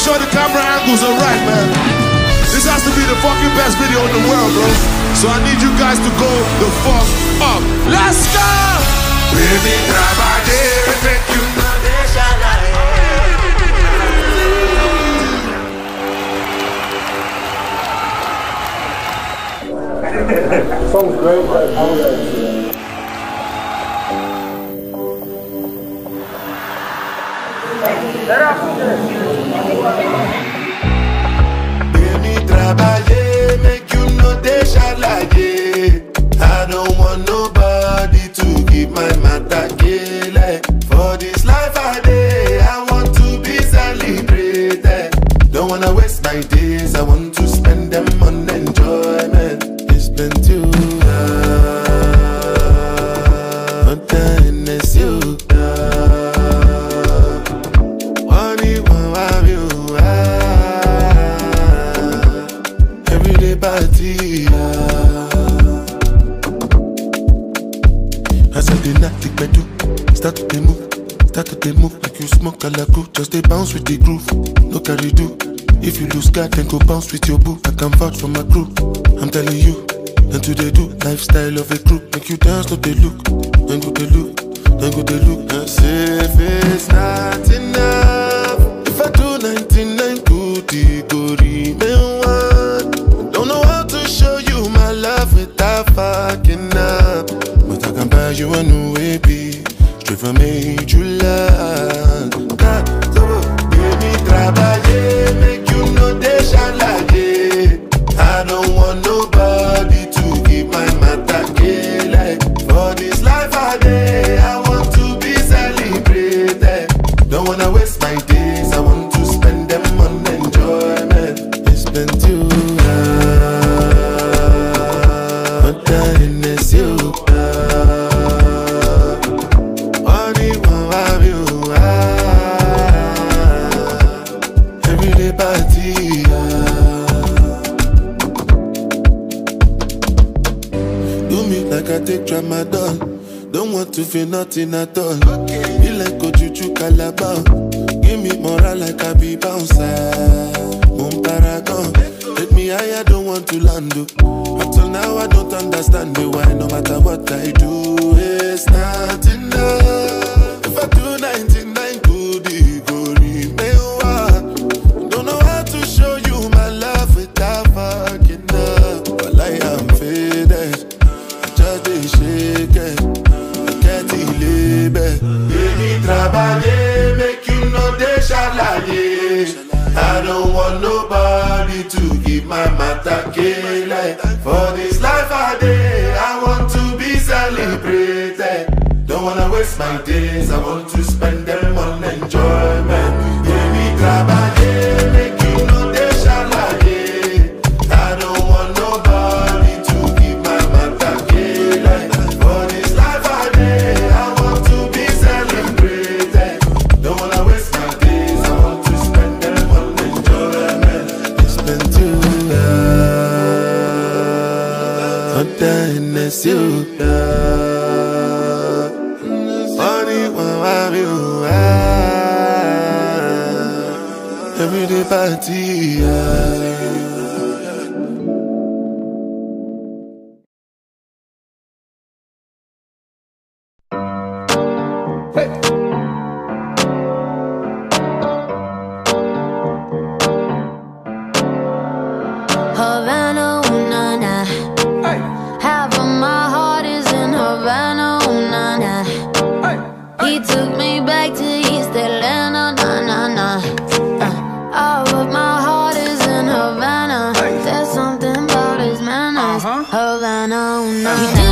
sure the camera angles are right, man. This has to be the fucking best video in the world, bro. So I need you guys to go the fuck up. Let's go! Baby, make you não deixa lá. Song's great, but I was Baby, I day I want to be celebrated. Don't As I dey knock the bedroom, start to dey move, start to dey move like you smoke alaku. Just dey bounce with the groove, no carry do. If you lose guard, then go bounce with your boo. I can vouch for my crew. I'm telling you, and to they do lifestyle of a crew. Make you dance, no they look, then go they look, then go they look. And say if it's not enough, if I do 99 good, it go remain one. Don't know how to show you my love without Do me like I take tramadol. Don't want to feel nothing at all. Okay. Be like Ojuju Calabar. Give me moral like I be bouncer. Moon paragon. Take me higher, don't want to land. oh. Up till now, I don't understand the why. No matter what I do, Make you. I don't want nobody to give my matter kele. For this life I day, I want to be celebrated. Don't wanna waste my days, I want to it's you. Funny one of you, ah. Everyday party, ah. Took me back to East Atlanta, na, na, na. Uh, all of my heart is in Havana. There's something about his manners. Havana, ooh, na, He didn't